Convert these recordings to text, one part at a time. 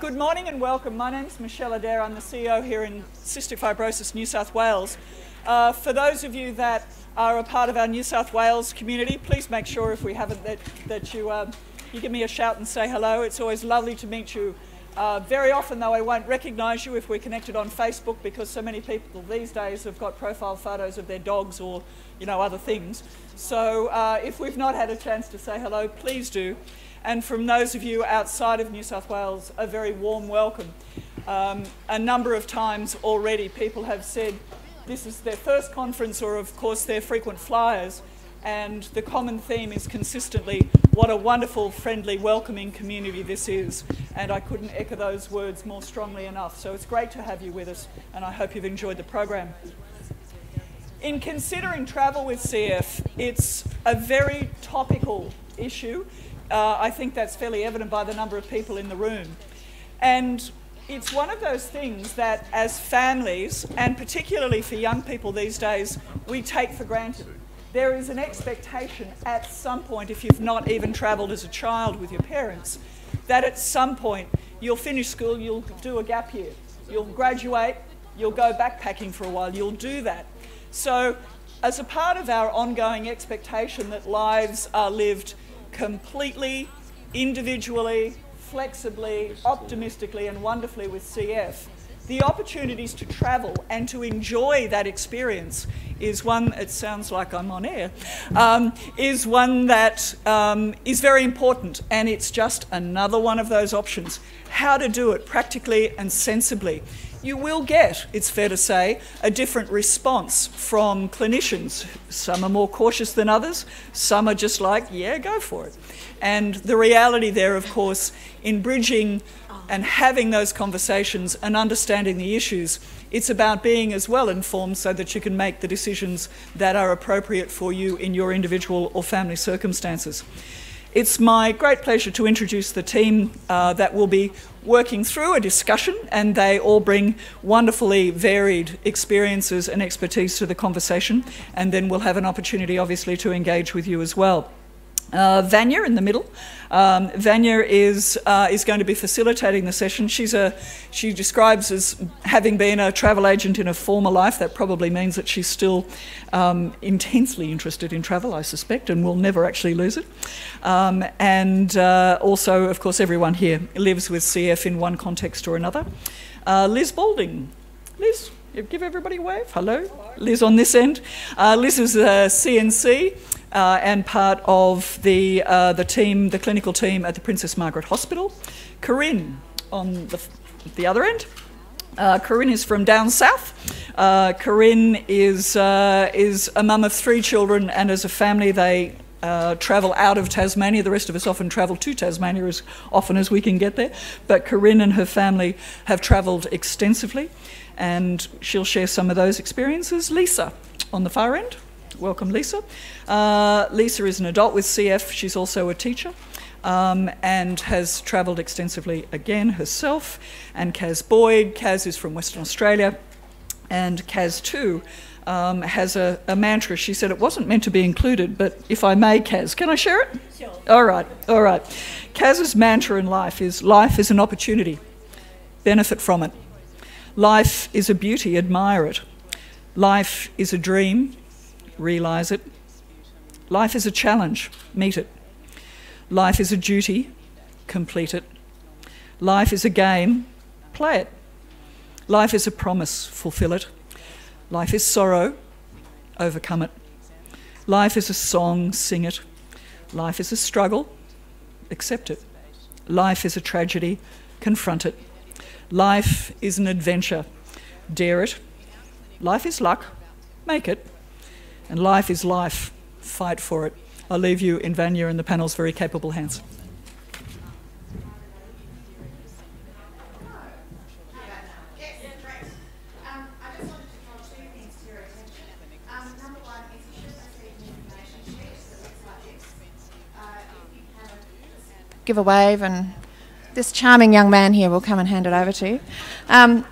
Good morning and welcome. My name is Michelle Adair. I'm the CEO here in Cystic Fibrosis New South Wales. Uh, for those of you that are a part of our New South Wales community, please make sure if we haven't that, that you, uh, you give me a shout and say hello. It's always lovely to meet you. Uh, very often, though, I won't recognise you if we're connected on Facebook because so many people these days have got profile photos of their dogs or you know other things. So uh, if we've not had a chance to say hello, please do. And from those of you outside of New South Wales, a very warm welcome. Um, a number of times already, people have said this is their first conference, or of course, their frequent flyers. And the common theme is consistently what a wonderful, friendly, welcoming community this is. And I couldn't echo those words more strongly enough. So it's great to have you with us, and I hope you've enjoyed the program. In considering travel with CF, it's a very topical issue. Uh, I think that's fairly evident by the number of people in the room. And it's one of those things that, as families, and particularly for young people these days, we take for granted there is an expectation at some point, if you've not even travelled as a child with your parents, that at some point you'll finish school, you'll do a gap year, you'll graduate, you'll go backpacking for a while, you'll do that. So, as a part of our ongoing expectation that lives are lived completely, individually, flexibly, optimistically, and wonderfully with CF, the opportunities to travel and to enjoy that experience is one, it sounds like I'm on air, um, is one that um, is very important and it's just another one of those options. How to do it practically and sensibly. You will get, it's fair to say, a different response from clinicians. Some are more cautious than others, some are just like, yeah, go for it. And the reality there, of course, in bridging and having those conversations and understanding the issues, it's about being as well informed so that you can make the decisions that are appropriate for you in your individual or family circumstances. It's my great pleasure to introduce the team uh, that will be working through a discussion, and they all bring wonderfully varied experiences and expertise to the conversation. And then we'll have an opportunity, obviously, to engage with you as well. Uh, Vanya in the middle. Um, Vanya is uh, is going to be facilitating the session. She's a she describes as having been a travel agent in a former life. That probably means that she's still um, intensely interested in travel, I suspect, and will never actually lose it. Um, and uh, also, of course, everyone here lives with CF in one context or another. Uh, Liz Balding, Liz. Give everybody a wave. Hello. Hello. Liz on this end. Uh, Liz is a CNC uh, and part of the, uh, the team, the clinical team at the Princess Margaret Hospital. Corinne on the, the other end. Uh, Corinne is from down south. Uh, Corinne is, uh, is a mum of three children, and as a family, they uh, travel out of Tasmania. The rest of us often travel to Tasmania as often as we can get there. But Corinne and her family have travelled extensively, and she'll share some of those experiences. Lisa on the far end. Welcome, Lisa. Uh, Lisa is an adult with CF. She's also a teacher. Um, and has travelled extensively again herself. And Kaz Boyd, Kaz is from Western Australia, and Kaz too um, has a, a, mantra. She said it wasn't meant to be included, but if I may, Kaz, can I share it? Sure. All right, all right. Kaz's mantra in life is life is an opportunity, benefit from it. Life is a beauty, admire it. Life is a dream, realise it. Life is a challenge, meet it. Life is a duty, complete it. Life is a game, play it. Life is a promise, fulfill it. Life is sorrow, overcome it. Life is a song, sing it. Life is a struggle, accept it. Life is a tragedy, confront it. Life is an adventure, dare it. Life is luck, make it. And life is life. Fight for it. I'll leave you in Vanya and the panel's very capable hands. give a wave, and this charming young man here will come and hand it over to you. Um,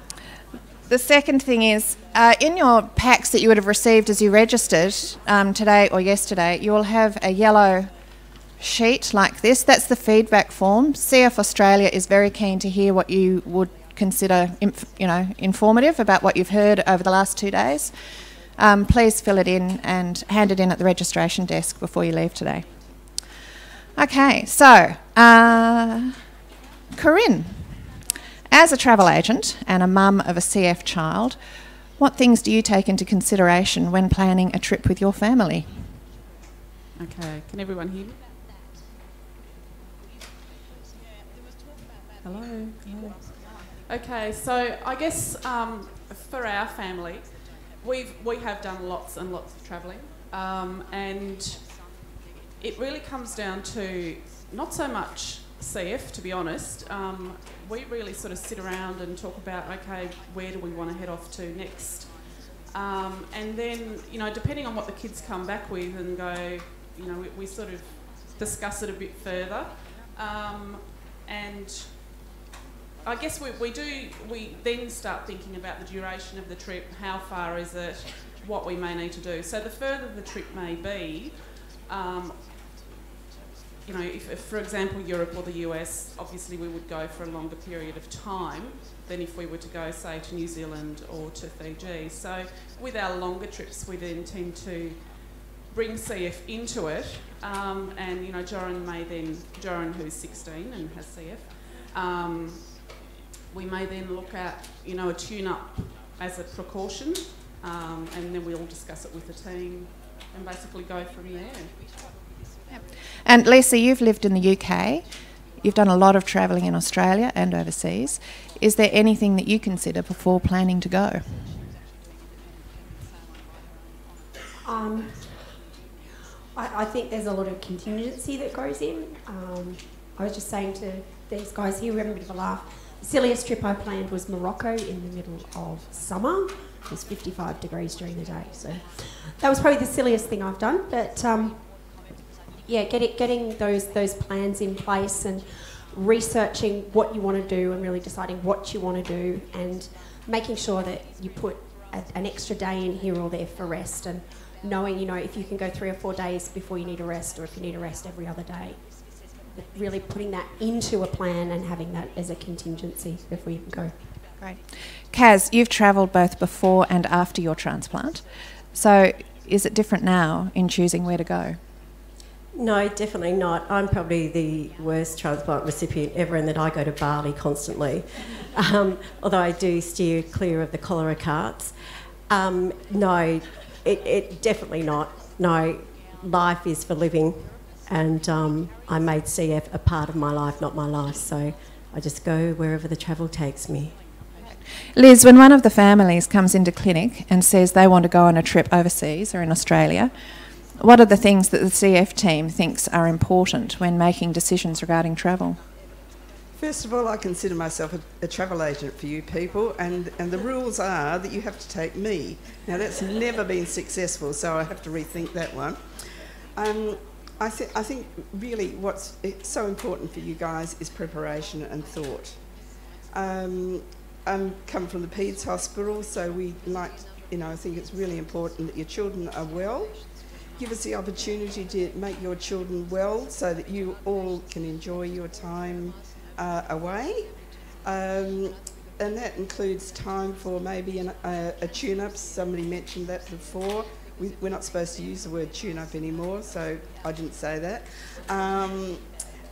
the second thing is uh, in your packs that you would have received as you registered um, today or yesterday, you will have a yellow sheet like this. That's the feedback form. CF Australia is very keen to hear what you would consider, you know, informative about what you've heard over the last two days. Um, please fill it in and hand it in at the registration desk before you leave today. Okay, so uh, Corinne, as a travel agent and a mum of a CF child, what things do you take into consideration when planning a trip with your family? Okay, can everyone hear me? Hello. Hello. Okay, so I guess um, for our family, we've we have done lots and lots of travelling, um, and it really comes down to not so much CF, to be honest. Um, we really sort of sit around and talk about, okay, where do we want to head off to next? Um, and then, you know, depending on what the kids come back with and go, you know, we, we sort of discuss it a bit further. Um, and I guess we, we do, we then start thinking about the duration of the trip, how far is it, what we may need to do. So the further the trip may be, um, you know, if, if, for example, Europe or the US, obviously we would go for a longer period of time than if we were to go, say, to New Zealand or to Fiji. So with our longer trips, we then tend to bring CF into it, um, and you know, Joran may then, Joran who's 16 and has CF, um, we may then look at, you know, a tune-up as a precaution, um, and then we'll discuss it with the team and basically go from there. And Lisa, you've lived in the UK. You've done a lot of travelling in Australia and overseas. Is there anything that you consider before planning to go? Um, I, I, think there's a lot of contingency that goes in. Um, I was just saying to these guys here, we having a bit of a laugh silliest trip I planned was Morocco in the middle of summer. It was 55 degrees during the day, so that was probably the silliest thing I've done. But um, yeah, get it, getting those those plans in place and researching what you want to do and really deciding what you want to do and making sure that you put a, an extra day in here or there for rest and knowing you know if you can go three or four days before you need a rest or if you need a rest every other day really putting that into a plan and having that as a contingency if we go. Great. Kaz, you've travelled both before and after your transplant. So is it different now in choosing where to go? No, definitely not. I'm probably the worst transplant recipient ever in that I go to Bali constantly, um, although I do steer clear of the cholera carts. Um, no, it, it, definitely not. No, life is for living and um, I made CF a part of my life, not my life. So I just go wherever the travel takes me. Liz, when one of the families comes into clinic and says they want to go on a trip overseas or in Australia, what are the things that the CF team thinks are important when making decisions regarding travel? First of all, I consider myself a, a, travel agent for you people, and, and the rules are that you have to take me. Now, that's never been successful, so I have to rethink that one. Um, I, th- I think really what's so important for you guys is preparation and thought. Um, I come from the PEDS hospital, so we like, you know, I think it's really important that your children are well. Give us the opportunity to make your children well so that you all can enjoy your time uh, away. Um, and that includes time for maybe an, a, a tune up, somebody mentioned that before we, are not supposed to use the word tune up anymore, so I didn't say that. Um,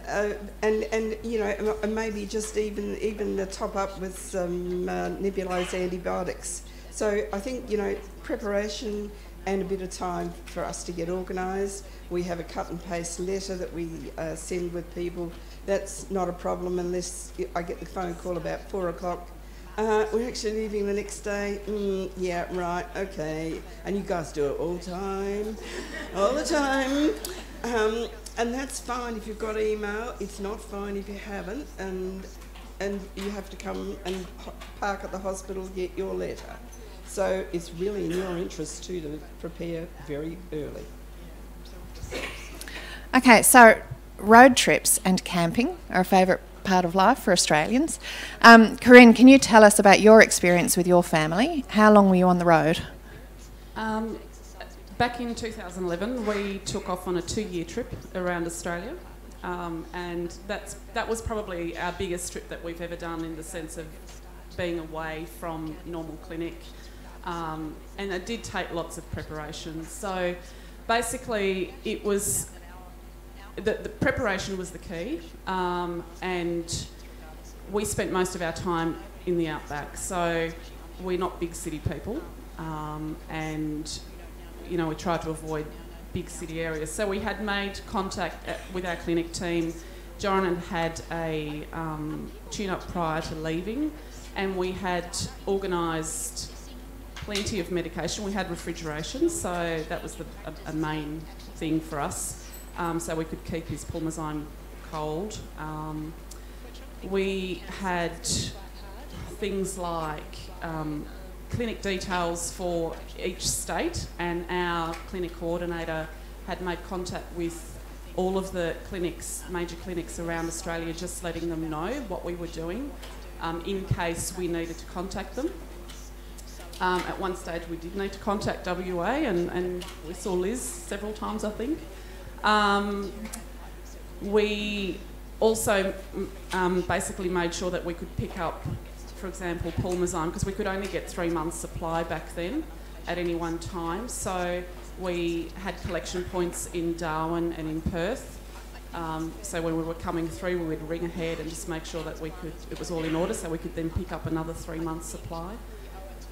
uh, and and you know maybe just even even the top up with some uh, nebulized antibiotics. So I think you know preparation and a bit of time for us to get organised. We have a cut and paste letter that we uh, send with people. That's not a problem unless I get the phone call about four o'clock uh, we're actually leaving the next day. Mm, yeah, right, okay. And you guys do it all the time, all the time. Um, and that's fine if you've got email. It's not fine if you haven't. And and you have to come and park at the hospital to get your letter. So it's really in your interest too to prepare very early. Okay, so road trips and camping are a favourite part of life for Australians. Um, Corinne, can you tell us about your experience with your family? How long were you on the road? Um, back in 2011, we took off on a two-year trip around Australia, um, and that's that was probably our biggest trip that we've ever done in the sense of being away from normal clinic, um, and it did take lots of preparation. So basically, it was the, the preparation was the key, um, and we spent most of our time in the outback. So we're not big city people, um, and you know we try to avoid big city areas. So we had made contact at, with our clinic team. Had had a um, tune-up prior to leaving, and we had organised plenty of medication. We had refrigeration, so that was the, a, a main thing for us. Um, so we could keep his pulmozyme cold. Um, we had things like um, clinic details for each state, and our clinic coordinator had made contact with all of the clinics, major clinics around Australia, just letting them know what we were doing um, in case we needed to contact them. Um, at one stage, we did need to contact WA, and, and we saw Liz several times, I think. Um, we also um, basically made sure that we could pick up, for example, pulmozyme, because we could only get three months' supply back then at any one time. So we had collection points in Darwin and in Perth. Um, so when we were coming through, we would ring ahead and just make sure that we could it was all in order, so we could then pick up another three months' supply.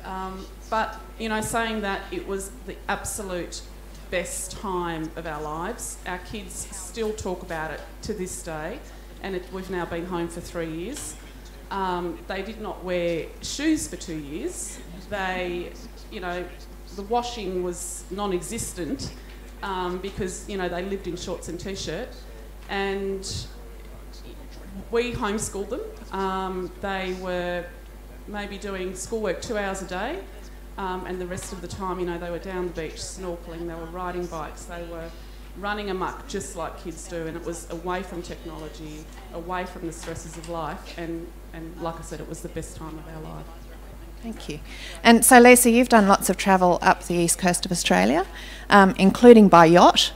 Um, but you know, saying that it was the absolute best time of our lives. Our kids still talk about it to this day, and it, we've now been home for three years. Um, they did not wear shoes for two years. They, you know, the washing was non-existent um, because you know they lived in shorts and t-shirt, and we homeschooled them. Um, they were maybe doing schoolwork two hours a day, um, and the rest of the time, you know, they were down the beach snorkeling, they were riding bikes, they were running amok just like kids do, and it was away from technology, away from the stresses of life, and, and like I said, it was the best time of our life. Thank you. And so, Lisa, you've done lots of travel up the east coast of Australia, um, including by yacht.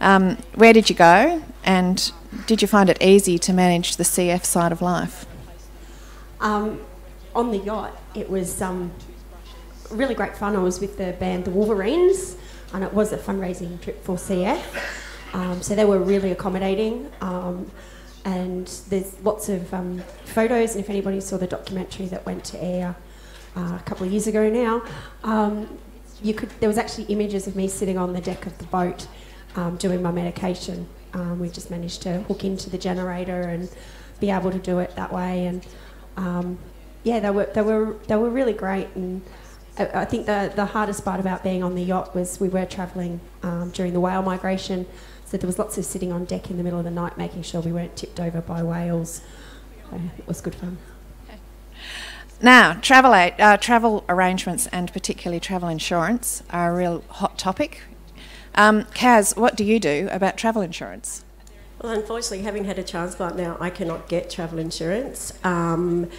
Um, where did you go, and did you find it easy to manage the CF side of life? Um, on the yacht, it was um, really great fun. I was with the band The Wolverines, and it was a fundraising trip for CF. Um, so they were really accommodating. Um, and there's lots of um, photos, and if anybody saw the documentary that went to air uh, a couple of years ago now, um, you could. There was actually images of me sitting on the deck of the boat um, doing my medication. We just managed to hook into the generator and be able to do it that way. And um, yeah, they were they were they were really great. And I, I think the the hardest part about being on the yacht was we were travelling um, during the whale migration, so there was lots of sitting on deck in the middle of the night, making sure we weren't tipped over by whales. So it was good fun. Now, travel uh, travel arrangements and particularly travel insurance are a real hot topic. Um, Kaz, what do you do about travel insurance? Well, unfortunately, having had a transplant now, I cannot get travel insurance. Um,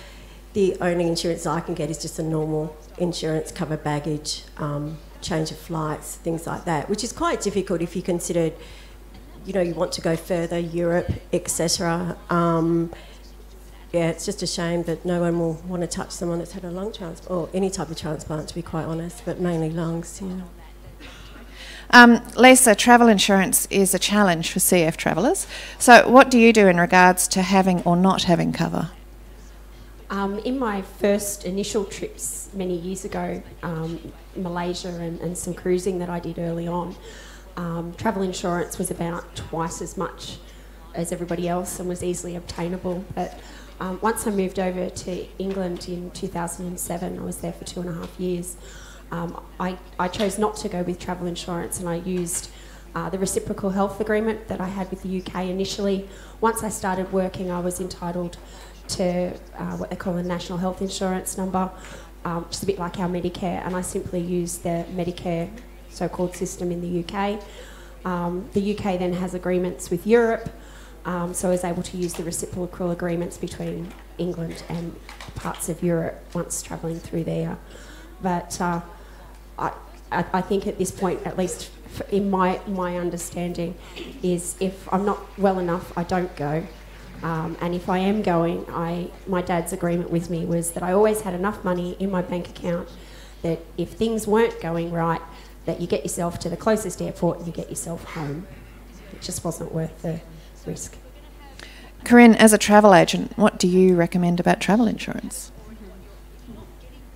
the only insurance I can get is just a normal insurance, cover baggage, um, change of flights, things like that, which is quite difficult if you considered, you know, you want to go further, Europe, etc. Um, yeah, it's just a shame that no one will want to touch someone that's had a lung transplant, or any type of transplant, to be quite honest, but mainly lungs, yeah. Um, Lisa, travel insurance is a challenge for CF travellers. So, what do you do in regards to having or not having cover? Um, in my first initial trips many years ago, um, Malaysia and, and, some cruising that I did early on, um, travel insurance was about twice as much as everybody else and was easily obtainable. But um, once I moved over to England in 2007, I was there for two and a half years. Um, I, I chose not to go with travel insurance and I used uh, the reciprocal health agreement that I had with the UK initially. Once I started working, I was entitled to uh, what they call a national health insurance number, um, is a bit like our Medicare, and I simply use the Medicare so called system in the UK. Um, the UK then has agreements with Europe. Um, so I was able to use the reciprocal agreements between England and parts of Europe once travelling through there. But uh, I, I, think at this point, at least in my my understanding, is if I'm not well enough, I don't go. Um, and if I am going, I my dad's agreement with me was that I always had enough money in my bank account that if things weren't going right, that you get yourself to the closest airport and you get yourself home. It just wasn't worth the risk. Corinne, as a travel agent, what do you recommend about travel insurance?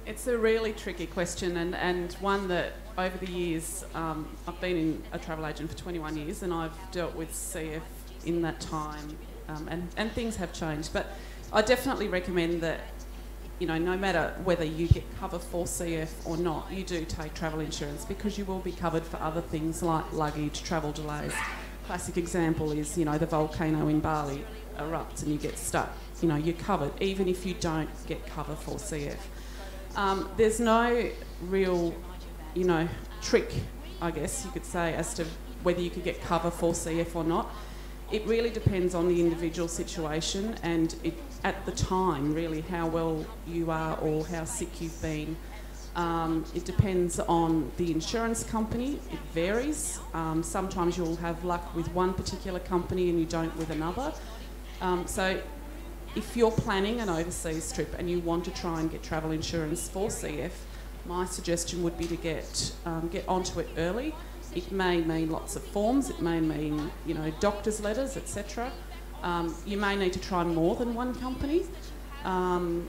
It's a really tricky question and, and one that over the years, um, I've been in a travel agent for 21 years and I've dealt with CF in that time um, and, and things have changed. But I definitely recommend that, you know, no matter whether you get cover for CF or not, you do take travel insurance because you will be covered for other things like luggage, travel delays. Classic example is, you know, the volcano in Bali erupts and you get stuck. You know, you're covered even if you don't get cover for CF. Um, there's no real, you know, trick, I guess you could say, as to whether you could get cover for CF or not. It really depends on the individual situation and it, at the time, really, how well you are or how sick you've been. Um, it depends on the insurance company. It varies. Um, sometimes you'll have luck with one particular company and you don't with another. Um, so if you're planning an overseas trip and you want to try and get travel insurance for CF, my suggestion would be to get um, get onto it early. It may mean lots of forms. It may mean you know doctors' letters, etc. Um, you may need to try more than one company. Um,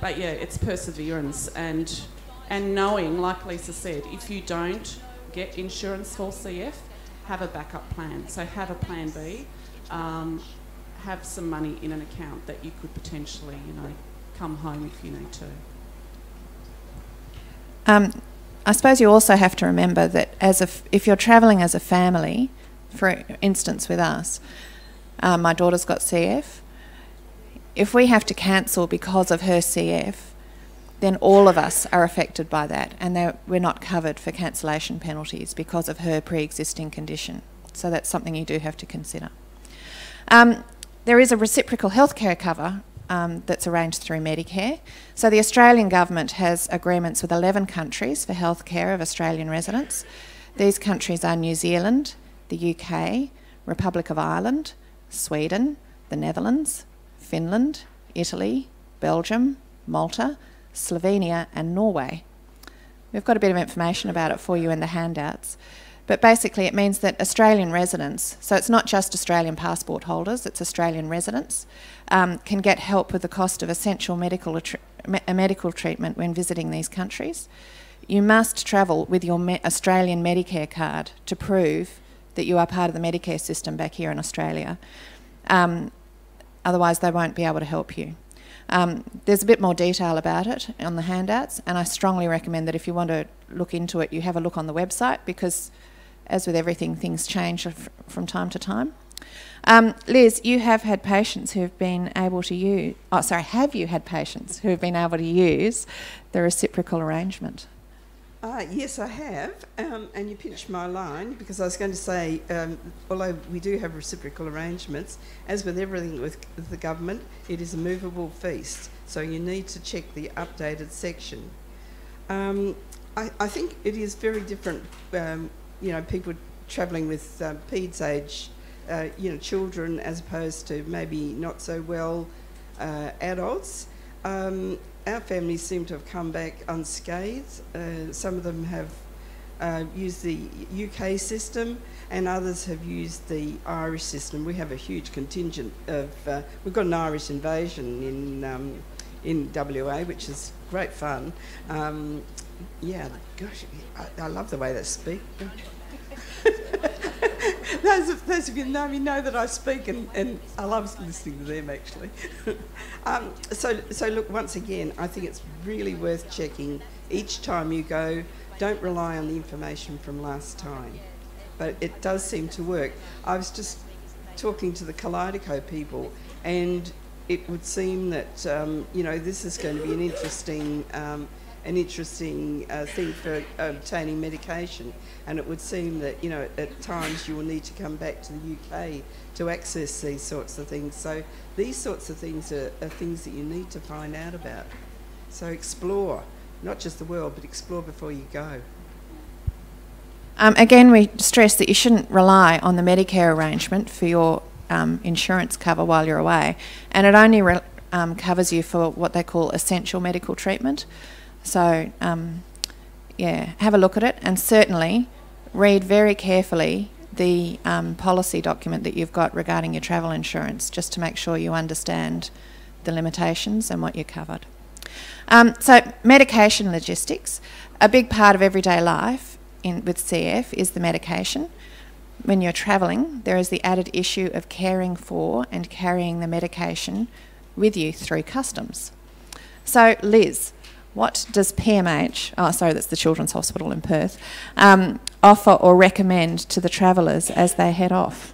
but yeah, it's perseverance and and knowing, like Lisa said, if you don't get insurance for CF, have a backup plan. So have a plan B. Um, have some money in an account that you could potentially, you know, come home if you need to. I suppose you also have to remember that as a f- if you're travelling as a family, for instance with us, um, my daughter's got CF. If we have to cancel because of her CF, then all of us are affected by that, and we're not covered for cancellation penalties because of her pre-existing condition. So that's something you do have to consider. Um, there is a reciprocal healthcare cover um, that's arranged through Medicare. So the Australian government has agreements with 11 countries for healthcare of Australian residents. These countries are New Zealand, the UK, Republic of Ireland, Sweden, the Netherlands, Finland, Italy, Belgium, Malta, Slovenia, and Norway. We've got a bit of information about it for you in the handouts. But basically, it means that Australian residents, so it's not just Australian passport holders, it's Australian residents, um, can get help with the cost of essential medical, medical treatment when visiting these countries. You must travel with your me- Australian Medicare card to prove that you are part of the Medicare system back here in Australia. Um, otherwise, they won't be able to help you. Um, there's a bit more detail about it on the handouts, and I strongly recommend that if you want to look into it, you have a look on the website because as with everything, things change from time to time. Um, Liz, you have had patients who have been able to use, oh, sorry, have you had patients who have been able to use the reciprocal arrangement? Uh, yes, I have. Um, and you pinched my line because I was going to say, um, although we do have reciprocal arrangements, as with everything with the government, it is a movable feast. So you need to check the updated section. Um, I, I, think it is very different um, you know, people travelling with uh, PEDS age, uh, you know, children as opposed to maybe not so well uh, adults. Um, our families seem to have come back unscathed. Uh, some of them have uh, used the UK system and others have used the Irish system. We have a huge contingent of, uh, we've got an Irish invasion in, um, in WA, which is great fun. Um, yeah, gosh, I, I, love the way they speak. Those, of, those of you who know me know that I speak, and, and I love listening to them actually. um, so, so look, once again, I think it's really worth checking each time you go. Don't rely on the information from last time, but it does seem to work. I was just talking to the Kalydeco people, and it would seem that um, you know this is going to be an interesting. Um, an interesting uh, thing for obtaining medication. And it would seem that, you know, at times you will need to come back to the UK to access these sorts of things. So these sorts of things are, are things that you need to find out about. So explore, not just the world, but explore before you go. Um, again, we stress that you shouldn't rely on the Medicare arrangement for your um, insurance cover while you're away, and it only um, covers you for what they call essential medical treatment. So, um, yeah, have a look at it, and certainly read very carefully the um, policy document that you've got regarding your travel insurance, just to make sure you understand the limitations and what you're covered. Um, so, medication logistics. A big part of everyday life in, with CF is the medication. When you're travelling, there is the added issue of caring for and carrying the medication with you through customs. So, Liz, what does PMH, oh, sorry, that's the Children's Hospital in Perth, um, offer or recommend to the travellers as they head off?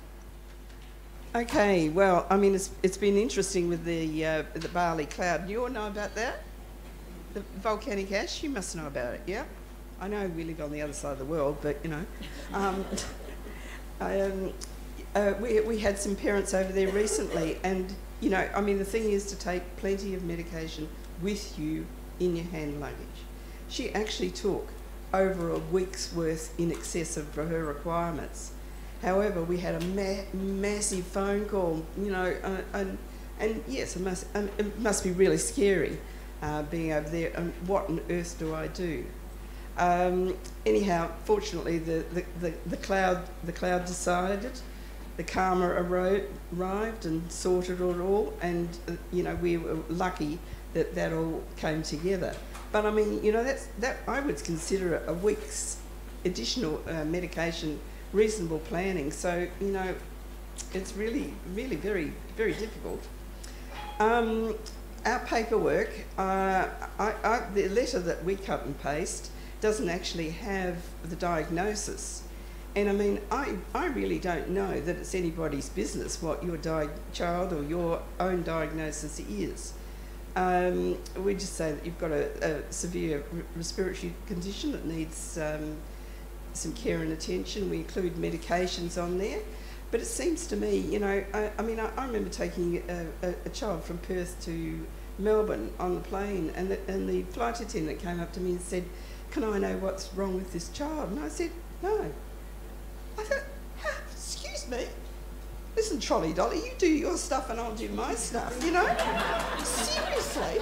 Okay, well, I mean, it's, it's been interesting with the, uh, the Bali cloud. You all know about that? The volcanic ash? You must know about it, yeah? I know we live on the other side of the world, but you know. Um, um, uh, we, we had some parents over there recently, and you know, I mean, the thing is to take plenty of medication with you in your hand luggage. She actually took over a week's worth in excess of her requirements. However, we had a ma- massive phone call, you know, uh, and, and yes, it must, um, it must be really scary uh, being over there. And what on earth do I do? Um, anyhow, fortunately, the, the, the, the, cloud the cloud decided. The karma arrived and sorted it all, and uh, you know we were lucky that that all came together. But I mean, you know, that's that I would consider a week's additional uh, medication reasonable planning. So you know, it's really, really very, very difficult. Um, our paperwork, uh, I, I, the letter that we cut and paste doesn't actually have the diagnosis. And I mean, I, I really don't know that it's anybody's business what your child or your own diagnosis is. Um, we just say that you've got a, a severe respiratory condition that needs um, some care and attention. We include medications on there. But it seems to me, you know, I, I mean, I, I, remember taking a, a, a, child from Perth to Melbourne on the plane, and the, and the flight attendant came up to me and said, Can I know what's wrong with this child? And I said, No. I thought, listen, Trolley Dolly, you do your stuff and I'll do my stuff, you know? Seriously.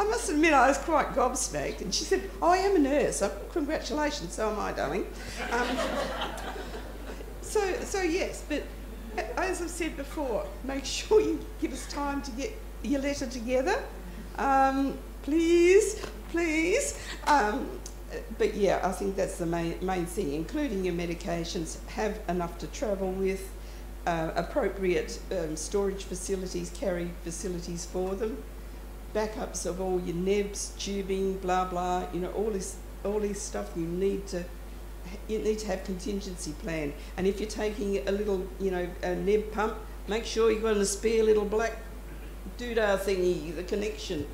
I must admit, I was quite gobsmacked. And she said, Oh, I am a nurse. Oh, congratulations, so am I, darling. Um, so, so, yes, but as I've said before, make sure you give us time to get your letter together. Um, please, please. Um, but yeah, I think that's the main, main thing, including your medications, have enough to travel with, uh, appropriate um, storage facilities, carry facilities for them, backups of all your nebs, tubing, blah blah, you know, all this all this stuff you need to you need to have contingency plan. And if you're taking a little, you know, a neb pump, make sure you've got a spare little black doodah thingy, the connection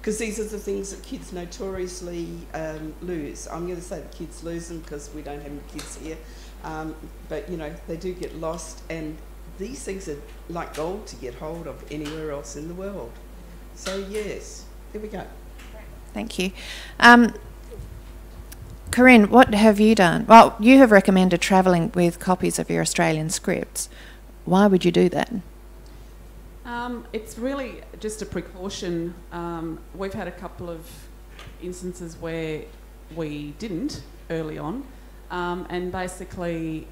because these are the things that kids notoriously um, lose. I'm going to say the kids lose them because we don't have any kids here, um, but you know they do get lost, and these things are like gold to get hold of anywhere else in the world. So yes, there we go. Thank you. Um, Corinne, what have you done? Well, you have recommended travelling with copies of your Australian scripts. Why would you do that? Um, it's really just a precaution. Um, we've had a couple of instances where we didn't early on, um, and basically,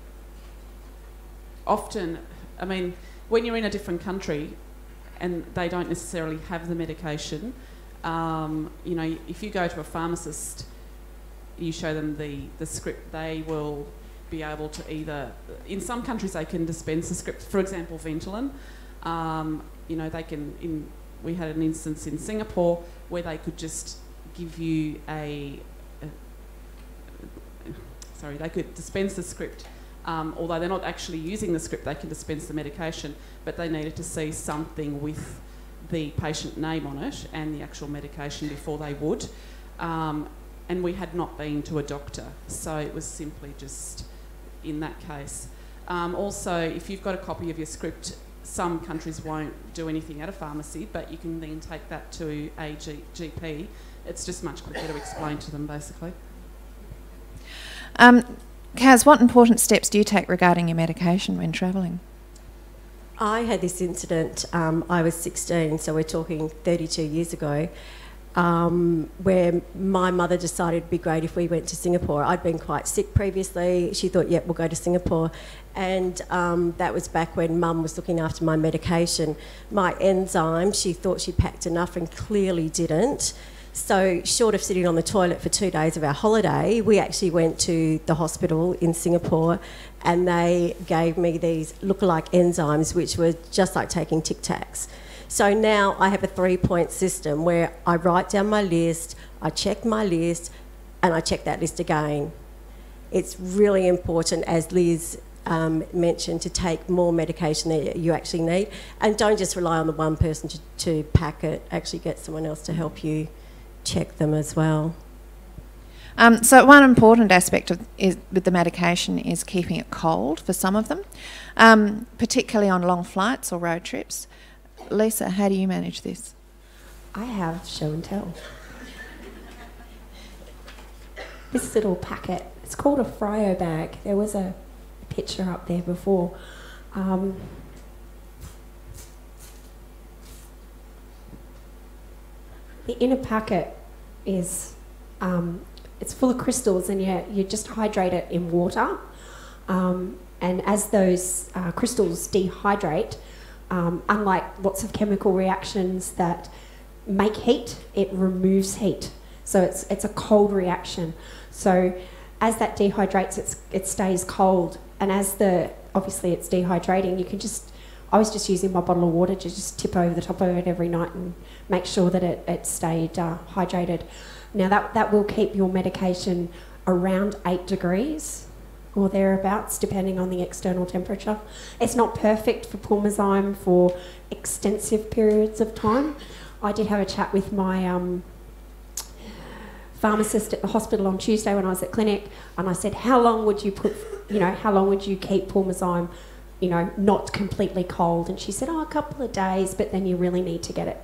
often, I mean, when you're in a different country and they don't necessarily have the medication, um, you know, if you go to a pharmacist, you show them the, the script, they will be able to either, in some countries, they can dispense the script, for example, Ventolin. Um, you know, they can. In we had an instance in Singapore where they could just give you a, a sorry, they could dispense the script. Um, although they're not actually using the script, they can dispense the medication, but they needed to see something with the patient name on it and the actual medication before they would. Um, and we had not been to a doctor, so it was simply just in that case. Um, also, if you've got a copy of your script some countries won't do anything at a pharmacy, but you can then take that to a G- GP. It's just much quicker to explain to them, basically. Um, Kaz, what important steps do you take regarding your medication when travelling? I had this incident, um, I was 16, so we're talking 32 years ago, um, where my mother decided it'd be great if we went to Singapore. I'd been quite sick previously. She thought, yep, we'll go to Singapore. And um, that was back when mum was looking after my medication. My enzyme, she thought she packed enough and clearly didn't. So, short of sitting on the toilet for two days of our holiday, we actually went to the hospital in Singapore and they gave me these look-alike enzymes, which were just like taking Tic Tacs. So now I have a three point system where I write down my list, I check my list, and I check that list again. It's really important, as Liz um, mentioned, to take more medication that you actually need. And don't just rely on the one person to, to pack it, actually get someone else to help you check them as well. Um, so one important aspect of is, with the medication is keeping it cold for some of them, um, particularly on long flights or road trips. Lisa, how do you manage this? I have show and tell. this little packet, it's called a Frio bag. There was a picture up there before. Um, the inner packet is um, it's full of crystals and you, you just hydrate it in water. Um, and as those uh, crystals dehydrate um, unlike lots of chemical reactions that make heat it removes heat. So it's, it's a cold reaction. So as that dehydrates it's, it stays cold and as the obviously it's dehydrating you can just I was just using my bottle of water to just tip over the top of it every night and make sure that it, it stayed uh, hydrated. Now, that, that will keep your medication around 8 degrees or thereabouts, depending on the external temperature. It's not perfect for pulmozyme for extensive periods of time. I did have a chat with my um, pharmacist at the hospital on Tuesday when I was at clinic, and I said, "How long would you put? You know, how long would you keep pulmozyme? You know, not completely cold?" And she said, "Oh, a couple of days, but then you really need to get it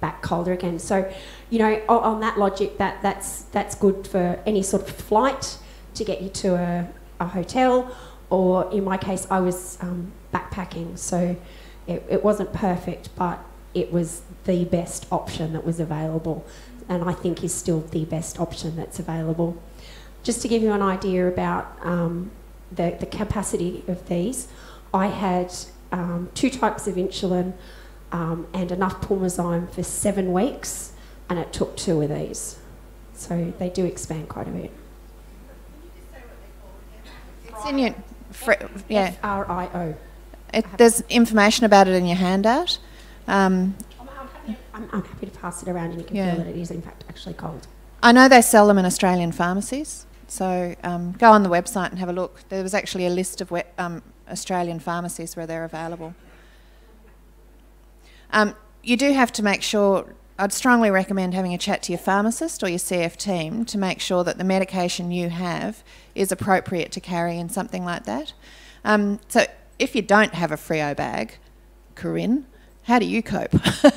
back colder again. So, you know, on that logic, that that's that's good for any sort of flight to get you to a, a hotel, or in my case, I was um, backpacking, so it, it wasn't perfect, but it was the best option that was available, and I think is still the best option that's available. Just to give you an idea about um, the, the capacity of these, I had um, two types of insulin um, and enough pulmozyme for seven weeks, and it took two of these. So they do expand quite a bit. It's in your, yeah. R I O. It, there's information about it in your handout. Um, I'm, I'm happy to pass it around, and you can Yeah. feel that it is in fact actually cold. I know they sell them in Australian pharmacies, so um, go on the website and have a look. There was actually a list of um, Australian pharmacies where they're available. Um, you do have to make sure. I'd strongly recommend having a chat to your pharmacist or your CF team to make sure that the medication you have is appropriate to carry in something like that. Um, so, if you don't have a Frio bag, Corinne, how do you cope?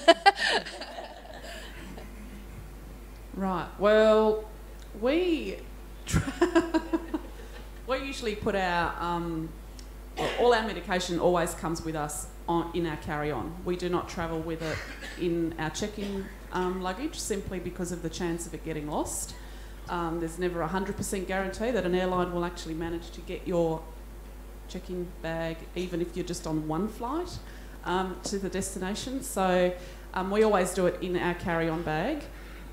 Right. Well, we we usually put our um, all our medication always comes with us on, in our carry-on. We do not travel with it in our check-in um, luggage simply because of the chance of it getting lost. Um, there's never a hundred percent guarantee that an airline will actually manage to get your check-in bag, even if you're just on one flight um, to the destination. So um, we always do it in our carry-on bag.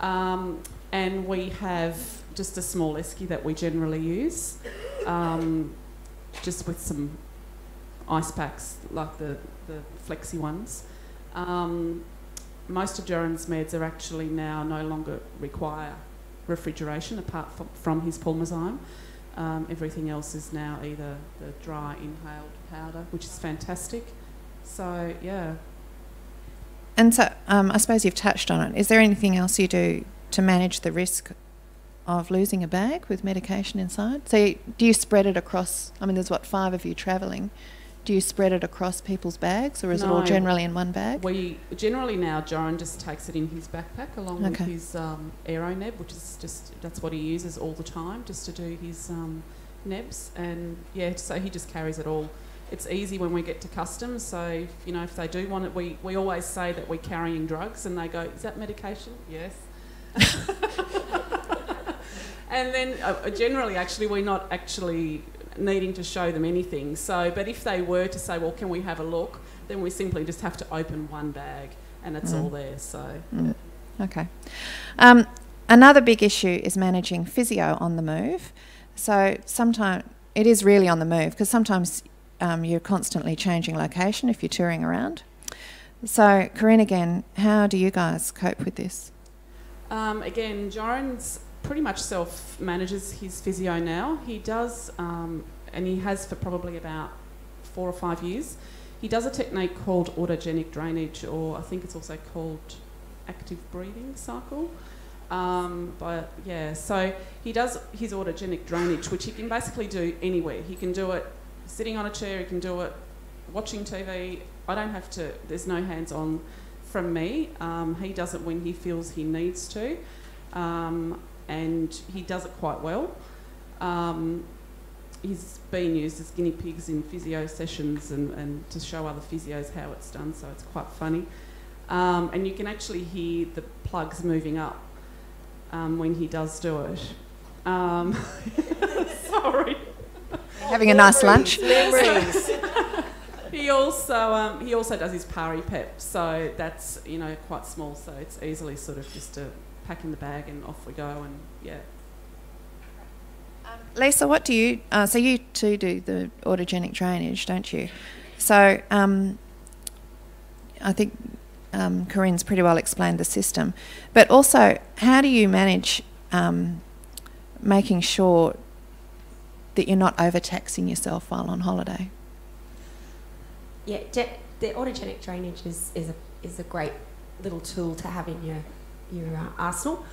Um, and we have just a small esky that we generally use, um, just with some ice packs like the, the flexi ones. Um, most of Jaren's meds are actually now no longer require refrigeration apart from, from his pulmozyme. Um, everything else is now either the dry inhaled powder, which is fantastic. So, yeah, And so, um, I suppose you've touched on it. Is there anything else you do to manage the risk of losing a bag with medication inside? So, you, do you spread it across? I mean, there's what five of you travelling. Do you spread it across people's bags, or is it all generally in one bag? We generally now Joran just takes it in his backpack along Okay. with his um, aero neb, which is just that's what he uses all the time just to do his um, nebs. And yeah, so he just carries it all. It's easy when we get to customs. So if, you know if they do want it, we we always say that we're carrying drugs, and they go, "Is that medication?" Yes. and then uh, generally, actually, we're not actually needing to show them anything. So, but if they were to say, "Well, can we have a look?" then we simply just have to open one bag, and it's all there. So. Mm. Okay. Um, another big issue is managing physio on the move. So sometimes it is really on the move because sometimes um, you're constantly changing location if you're touring around. So, Corinne, again, how do you guys cope with this? Um, again, Joran's pretty much self manages his physio now. He does, um, and he has for probably about four or five years. He does a technique called autogenic drainage, or I think it's also called active breathing cycle. Um, but yeah, so he does his autogenic drainage, which he can basically do anywhere. He can do it sitting on a chair, he can do it watching TV. I don't have to, there's no hands on from me. Um, he does it when he feels he needs to, um, and he does it quite well. Um, he's been used as guinea pigs in physio sessions and, and to show other physios how it's done, so it's quite funny. Um, and you can actually hear the plugs moving up um, when he does do it. Um, sorry. Having a nice lunch? Memories. He also um, he also does his pari pep, so that's you know quite small, so it's easily sort of just a pack in the bag and off we go, and yeah. Lisa, what do you? Uh, so you too do the autogenic drainage, don't you? So um, I think um, Corinne's pretty well explained the system, but also how do you manage um, making sure that you're not overtaxing yourself while on holiday? Yeah, the autogenic drainage is, is, a, is a great little tool to have in your, your uh, arsenal.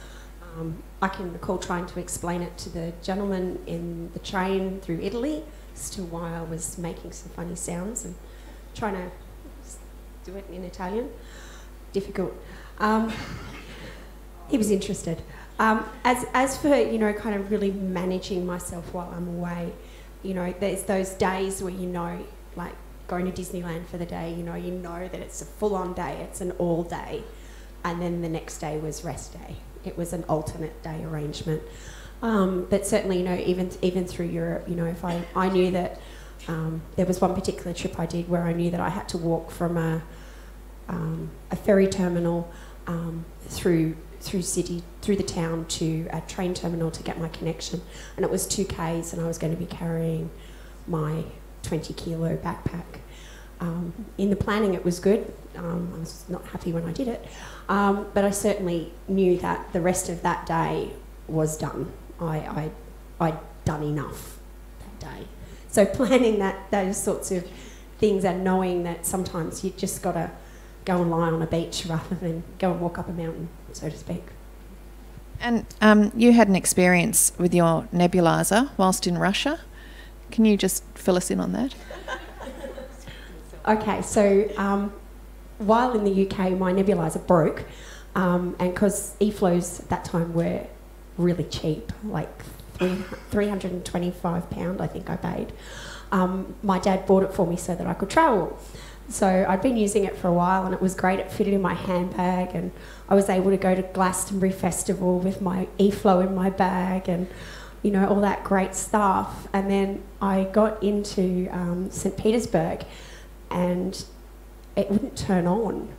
Um, I can recall trying to explain it to the gentleman in the train through Italy as to why I was making some funny sounds and trying to do it in Italian. Difficult. Um, he was interested. Um, as, as for, you know, kind of really managing myself while I'm away, you know, there's those days where you know, like going to Disneyland for the day, you know, you know that it's a full on day, it's an all day. And then the next day was rest day. It was an alternate day arrangement. Um, but certainly, you know, even even through Europe, you know, if I, I knew that um, there was one particular trip I did where I knew that I had to walk from a, um, a ferry terminal um, through through city through the town to a train terminal to get my connection, and it was two k's, and I was going to be carrying my 20 kilo backpack. Um, in the planning, it was good. Um, I was not happy when I did it, um, but I certainly knew that the rest of that day was done. I, I, I'd done enough that day. So planning that those sorts of things and knowing that sometimes you just got to go and lie on a beach rather than go and walk up a mountain, so to speak. And um, you had an experience with your nebulizer whilst in Russia. Can you just fill us in on that? Okay, so um, while in the UK, my nebulizer broke, um, and because eFlows at that time were really cheap, like 325 pound, I think I paid. Um, my dad bought it for me so that I could travel. So I'd been using it for a while, and it was great. It fitted in my handbag, and I was able to go to Glastonbury Festival with my eFlow in my bag, and you know all that great stuff. And then I got into um, St Petersburg and it wouldn't turn on.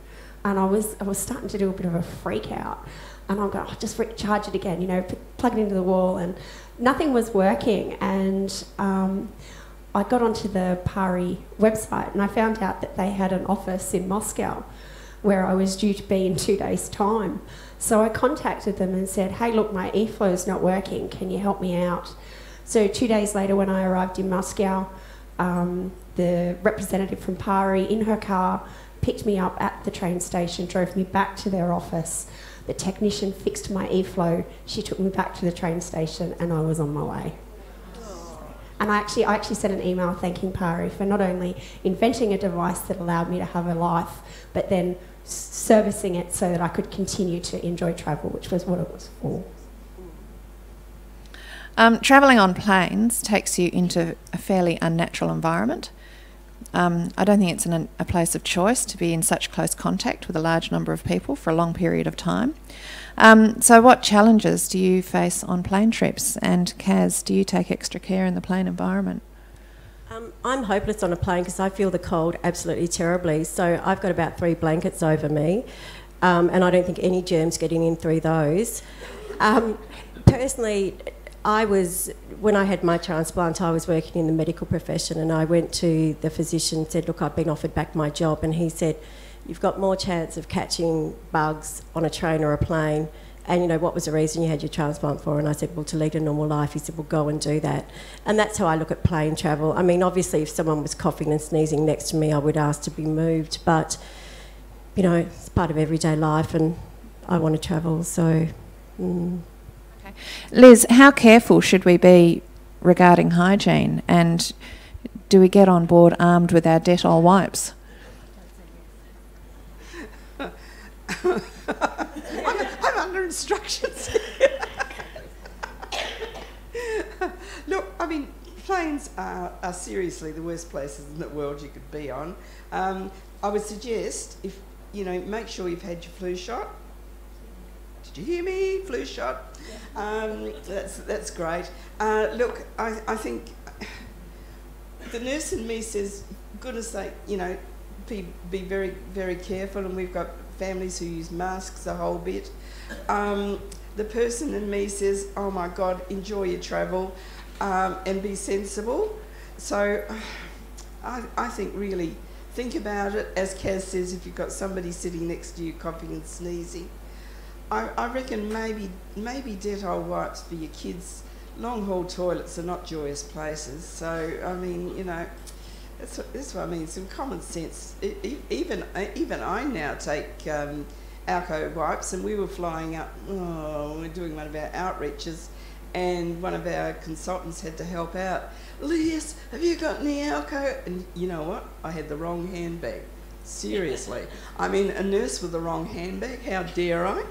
And I was, I was starting to do a bit of a freak out. And I'm going, oh, just recharge it again, you know, p- plug it into the wall. And nothing was working. And um, I got onto the Pari website and I found out that they had an office in Moscow where I was due to be in two days' time. So I contacted them and said, hey, look, my eFlow is not working. Can you help me out? So two days later, when I arrived in Moscow, um, the representative from Pari in her car picked me up at the train station, drove me back to their office. The technician fixed my eFlow. She took me back to the train station, and I was on my way. And I actually, I actually sent an email thanking Pari for not only inventing a device that allowed me to have a life, but then servicing it so that I could continue to enjoy travel, which was what it was for. Um, travelling on planes takes you into a fairly unnatural environment. Um, I don't think it's an, a place of choice to be in such close contact with a large number of people for a long period of time. Um, so, what challenges do you face on plane trips? And Kaz, do you take extra care in the plane environment? Um, I'm hopeless on a plane because I feel the cold absolutely terribly. So I've got about three blankets over me, um, and I don't think any germs getting in through those. Um, personally, I was when I had my transplant, I was working in the medical profession, and I went to the physician and said, "Look, I've been offered back my job," and he said, "You've got more chance of catching bugs on a train or a plane." And you know what was the reason you had your transplant for? And I said, well, to lead a normal life. He said, well, go and do that. And that's how I look at plane travel. I mean, obviously, if someone was coughing and sneezing next to me, I would ask to be moved. But you know, it's part of everyday life, and I want to travel. So, mm. Liz, how careful should we be regarding hygiene? And do we get on board armed with our Dettol wipes? I'm, I'm under instructions. Look, I mean, planes are, are seriously the worst places in the world you could be on. Um, I would suggest if you know, make sure you've had your flu shot. Did you hear me? Flu shot. Um, that's that's great. Uh, look, I, I think the nurse in me says, goodness sake, you know, be, be very, very careful. And we've got families who use masks a whole bit. Um, the person in me says, oh my God, enjoy your travel um, and be sensible. So I, I think really think about it. As Kaz says, if you've got somebody sitting next to you coughing and sneezing, I, I reckon maybe maybe Dettol wipes for your kids. Long haul toilets are not joyous places. So I mean, you know, that's what, that's what I mean. Some common sense. Even even I now take um, Alco wipes, and we were flying up. Oh, we're doing one of our outreaches, and one of our consultants had to help out. Liz, have you got any Alco? And you know what? I had the wrong handbag. Seriously. I mean, a nurse with the wrong handbag, how dare I?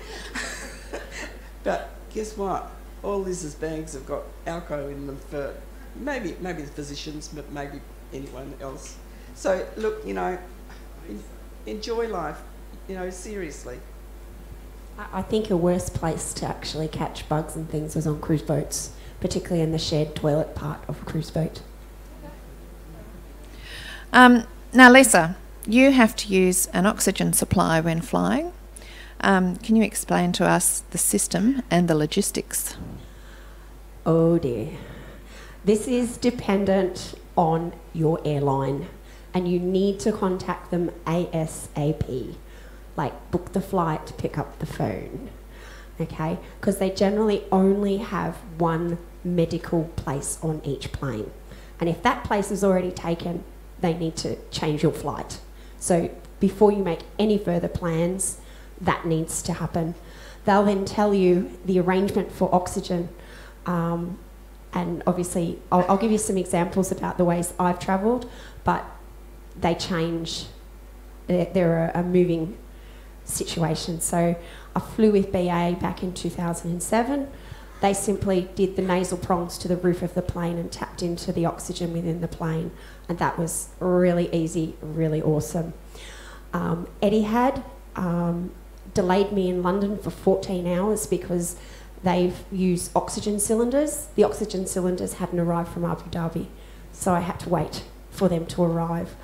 but guess what? All Liz's bags have got Alco in them for maybe maybe the physicians, but maybe anyone else. So look, you know, enjoy life. You know, seriously. I I think a worse place to actually catch bugs and things was on cruise boats, particularly in the shared toilet part of a cruise boat. Um, now, Lisa, you have to use an oxygen supply when flying. Um, can you explain to us the system and the logistics? Oh dear. This is dependent on your airline, and you need to contact them ASAP. Like, book the flight, pick up the phone. Okay? Because they generally only have one medical place on each plane. And if that place is already taken, they need to change your flight. So, before you make any further plans, that needs to happen. They'll then tell you the arrangement for oxygen. Um, and obviously, I'll, I'll give you some examples about the ways I've travelled, but they change. They're, they're a, a moving situation. So I flew with BA back in 2007. They simply did the nasal prongs to the roof of the plane and tapped into the oxygen within the plane, and that was really easy, really awesome. Um, Etihad um, delayed me in London for 14 hours because they've used oxygen cylinders. The oxygen cylinders hadn't arrived from Abu Dhabi, so I had to wait for them to arrive.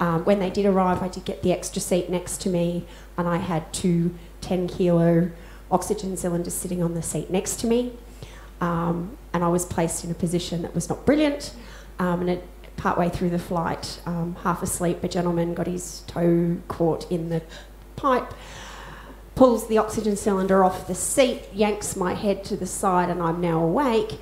Um, when they did arrive, I did get the extra seat next to me, and I had two 10 kilo oxygen cylinders sitting on the seat next to me. Um, and I was placed in a position that was not brilliant. Um, and it, partway through the flight, um, half asleep, a gentleman got his toe caught in the pipe, pulls the oxygen cylinder off the seat, yanks my head to the side, and I'm now awake.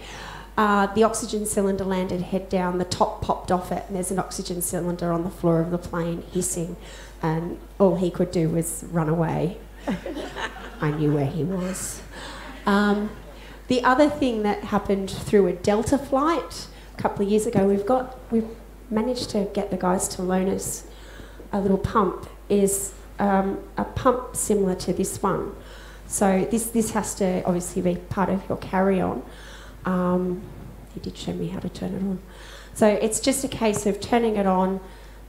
Uh, the oxygen cylinder landed head down, the top popped off it, and there's an oxygen cylinder on the floor of the plane hissing. And all he could do was run away. I knew where he was. Um, the other thing that happened through a Delta flight, a couple of years ago. We've got we've managed to get the guys to loan us a little pump. Is um, a pump similar to this one. So this this has to obviously be part of your carry on. Um, he did show me how to turn it on. So it's just a case of turning it on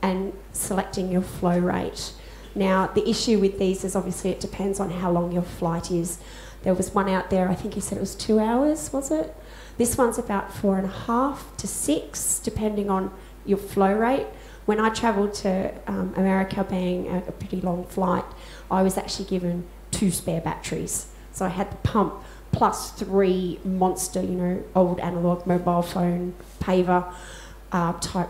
and selecting your flow rate. Now the issue with these is obviously it depends on how long your flight is. There was one out there, I think you said it was two hours, was it? This one's about four and a half to six, depending on your flow rate. When I travelled to um, America, being a, a pretty long flight, I was actually given two spare batteries. So I had the pump plus three monster, you know, old analog mobile phone paver uh, type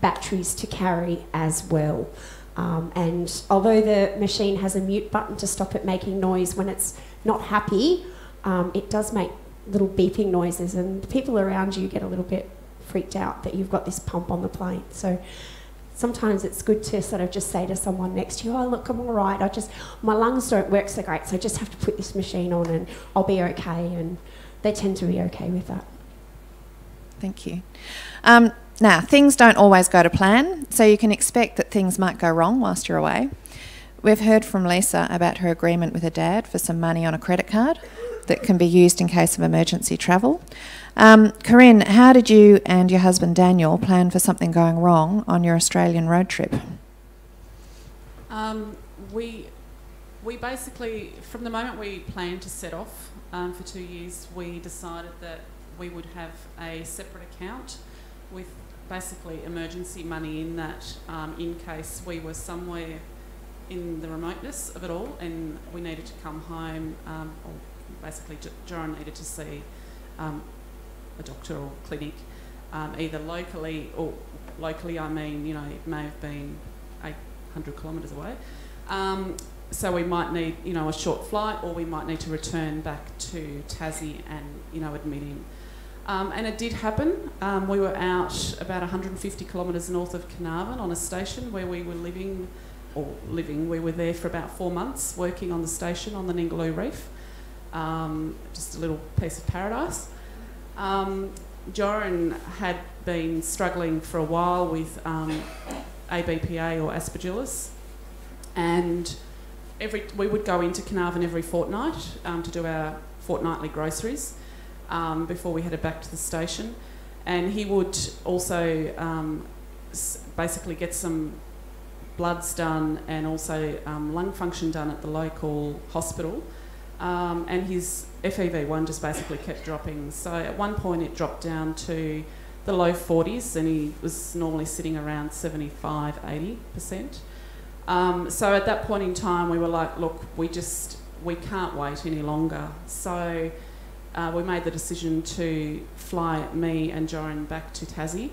batteries to carry as well. Um, and although the machine has a mute button to stop it making noise when it's not happy, um, it does make little beeping noises, and the people around you get a little bit freaked out that you've got this pump on the plane. So sometimes it's good to sort of just say to someone next to you, "Oh, look, I'm all right. I just my lungs don't work so great, so I just have to put this machine on, and I'll be okay." And they tend to be okay with that. Thank you. Um, now, things don't always go to plan, so you can expect that things might go wrong whilst you're away. We've heard from Lisa about her agreement with her dad for some money on a credit card that can be used in case of emergency travel. Um, Corinne, how did you and your husband Daniel plan for something going wrong on your Australian road trip? Um, we we basically, from the moment we planned to set off um, for two years, we decided that we would have a separate account with basically emergency money in that um, in case we were somewhere in the remoteness of it all and we needed to come home um, or basically John needed to see um, a doctor or clinic um, either locally or locally I mean you know it may have been 800 kilometres away um, so we might need you know a short flight or we might need to return back to Tassie and you know admit him um, and it did happen. Um, we were out about 150 kilometres north of Carnarvon on a station where we were living, or living, we were there for about four months working on the station on the Ningaloo Reef. Um, just a little piece of paradise. Um, Joran had been struggling for a while with um, ABPA or aspergillus, and every we would go into Carnarvon every fortnight um, to do our fortnightly groceries um, before we headed back to the station. And he would also um, basically get some bloods done and also um, lung function done at the local hospital. Um, and his FEV1 just basically kept dropping. So at one point it dropped down to the low 40s and he was normally sitting around 75, 80%. Um, so at that point in time, we were like, look, we just, we can't wait any longer. So uh, we made the decision to fly me and Joran back to Tassie,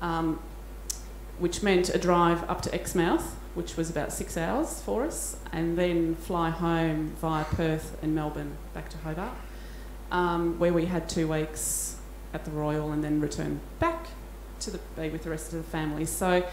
um, which meant a drive up to Exmouth, which was about six hours for us, and then fly home via Perth and Melbourne back to Hobart, um, where we had two weeks at the Royal and then return back to the, be with the rest of the family. So,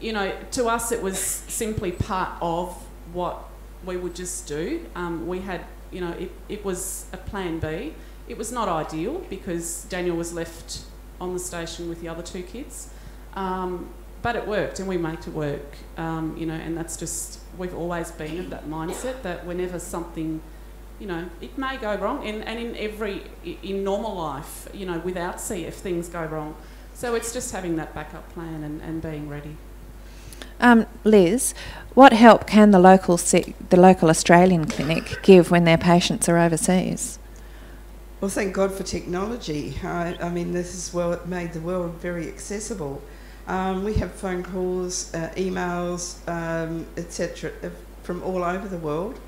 you know, to us it was simply part of what we would just do. Um, we had you know, it, it was a plan B. It was not ideal because Daniel was left on the station with the other two kids. Um, but it worked and we made it work, um, you know, and that's just, we've always been of that mindset that whenever something, you know, it may go wrong and, and in every, in normal life, you know, without CF, things go wrong. So it's just having that backup plan and, and being ready. Um, Liz, what help can the local the local Australian clinic give when their patients are overseas? Well, thank God for technology. I, I mean, this has well made the world very accessible. Um, we have phone calls, uh, emails, um, etc., uh, from all over the world.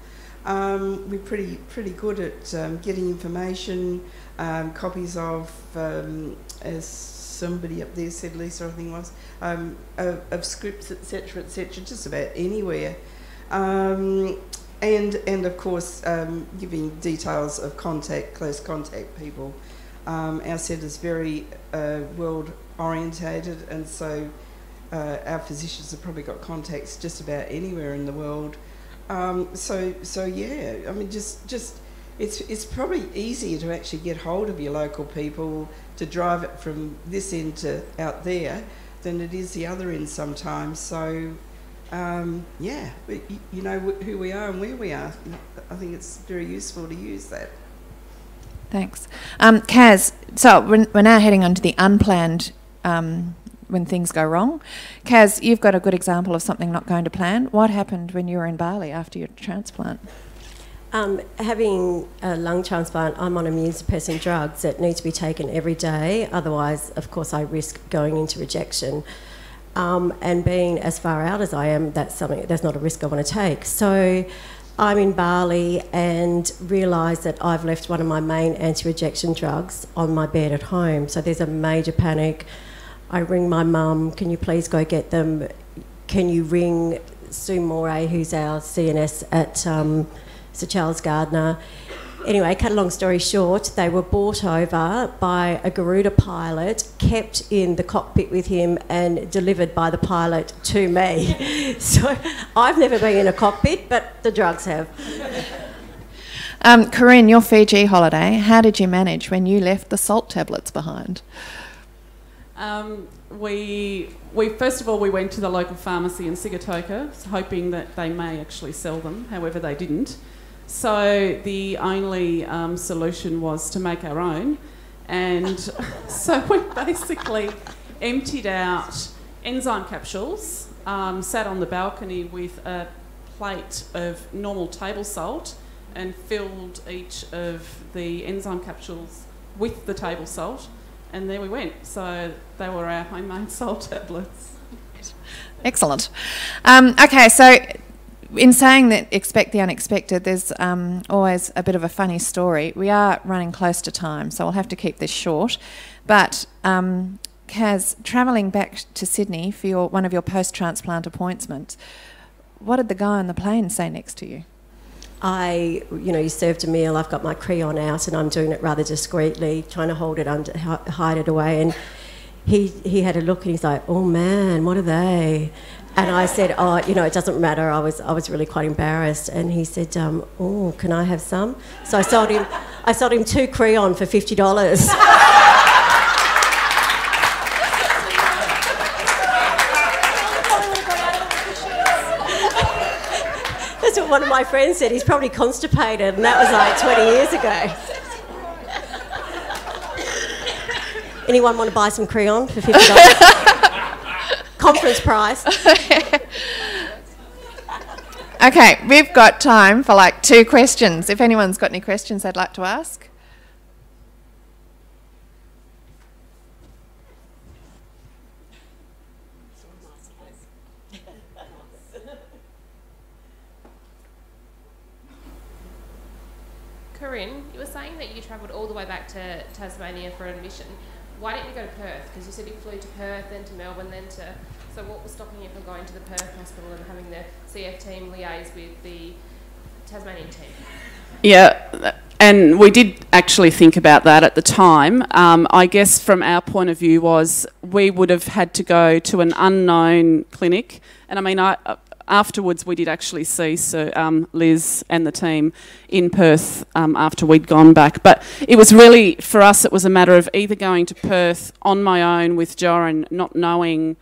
Um, we're pretty pretty good at um, getting information, um, copies of um, as somebody up there said, Lisa, I think was, of, of, scripts, etc., etc., just about anywhere. And, and of course, giving details of contact, close contact people. Our centre is very uh, world orientated, and so uh, our physicians have probably got contacts just about anywhere in the world. Um, so, so yeah, I mean, just just it's it's probably easier to actually get hold of your local people to drive it from this end to out there than it is the other end sometimes. So. Um, yeah, you know who we are and where we are. I think it's very useful to use that. Thanks. Um, Kaz, so we're, we're now heading on to the unplanned um, when things go wrong. Kaz, you've got a good example of something not going to plan. What happened when you were in Bali after your transplant? Um, having a lung transplant, I'm on immune suppressant drugs that need to be taken every day. Otherwise, of course, I risk going into rejection. Um, and being as far out as I am, that's something that's not a risk I want to take. So I'm in Bali and realise that I've left one of my main anti-rejection drugs on my bed at home. So there's a major panic. I ring my mum, can you please go get them? Can you ring Sue Moray, who's our CNS at um, Sir Charles Gairdner? Anyway, cut a long story short, they were bought over by a Garuda pilot, kept in the cockpit with him, and delivered by the pilot to me. So I've never been in a cockpit, but the drugs have. Um, Corinne, your Fiji holiday, how did you manage when you left the salt tablets behind? Um, we, we first of all we went to the local pharmacy in Sigatoka, hoping that they may actually sell them. However, they didn't. So the only um, solution was to make our own, and so we basically emptied out enzyme capsules, um, sat on the balcony with a plate of normal table salt, and filled each of the enzyme capsules with the table salt, and there we went. So they were our homemade salt tablets. Excellent. Um, okay, so in saying that expect the unexpected, there's um, always a bit of a funny story. We are running close to time, so I'll have to keep this short. But um, Kaz, travelling back to Sydney for your, one of your post-transplant appointments, what did the guy on the plane say next to you? I, you know, you served a meal, I've got my Creon out and I'm doing it rather discreetly, trying to hold it under, hide it away. And he, he had a look and he's like, oh man, what are they? And I said, oh, you know, it doesn't matter. I was, I was really quite embarrassed. And he said, um, oh, can I have some? So I sold him, I sold him two Creon for $50. of my friends said. He's probably constipated, and that was like 20 years ago. Anyone want to buy some Creon for $50? Conference price. Okay, we've got time for like two questions. If anyone's got any questions they'd like to ask. Corinne, you were saying that you travelled all the way back to Tasmania for a mission. Why didn't you go to Perth? Because you said you flew to Perth, then to Melbourne, then to. So what was stopping you from going to the Perth hospital and having the CF team liaise with the Tasmanian team? Yeah, and we did actually think about that at the time. Um, I guess from our point of view was we would have had to go to an unknown clinic, and I mean, I, afterwards we did actually see Sir, um, Liz and the team in Perth um, after we'd gone back. But it was really for us, it was a matter of either going to Perth on my own with Joran, not knowing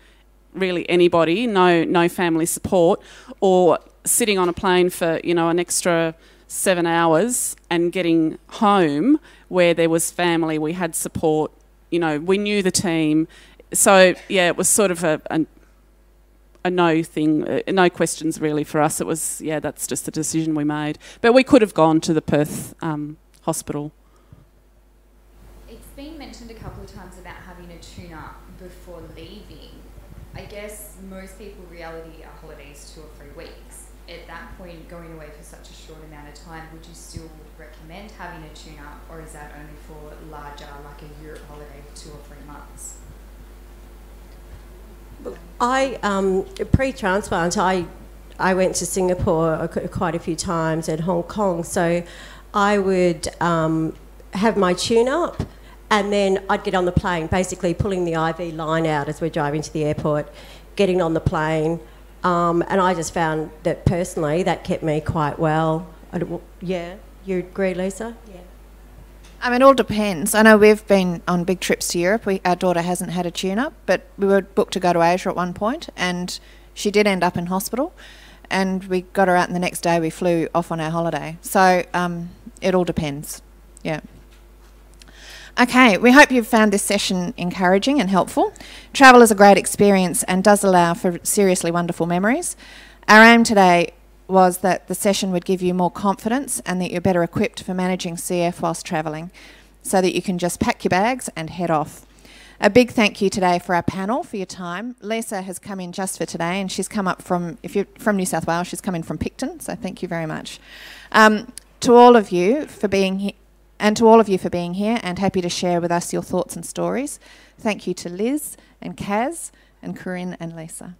really anybody, no no family support, or sitting on a plane for you know an extra seven hours and getting home where there was family, we had support, you know, we knew the team. So yeah, it was sort of a, a, a no thing, uh, no questions really for us. It was yeah, that's just the decision we made. But we could have gone to the Perth um, hospital. It's been mentioned a couple of times about having a tune up before leaving. I guess most people reality are holidays two or three weeks. At that point, going away for such a short amount of time, would you still recommend having a tune up, or is that only for larger, like a Europe holiday two or three months? I um, pre-transplant, I I went to Singapore quite a few times and Hong Kong, so I would um, have my tune up, and then I'd get on the plane, basically pulling the IV line out as we're driving to the airport, getting on the plane, um, and I just found that personally that kept me quite well. Yeah. You agree, Lisa? Yeah. I mean, it all depends. I know we've been on big trips to Europe. We, our daughter hasn't had a tune up, but we were booked to go to Asia at one point, and she did end up in hospital. And we got her out, and the next day we flew off on our holiday. So um, it all depends. Yeah. Okay, we hope you've found this session encouraging and helpful. Travel is a great experience and does allow for seriously wonderful memories. Our aim today was that the session would give you more confidence and that you're better equipped for managing CF whilst travelling so that you can just pack your bags and head off. A big thank you today for our panel for your time. Lisa has come in just for today and she's come up from, if you're from New South Wales, she's come in from Picton, so thank you very much. Um, to all of you for being here, and to all of you for being here and happy to share with us your thoughts and stories. Thank you to Liz and Kaz and Corinne and Lisa.